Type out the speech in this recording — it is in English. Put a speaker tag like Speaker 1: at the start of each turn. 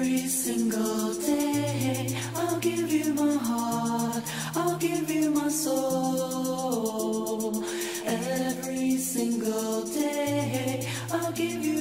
Speaker 1: Every single day, I'll give you my heart, I'll give you my soul. Every single day, I'll give you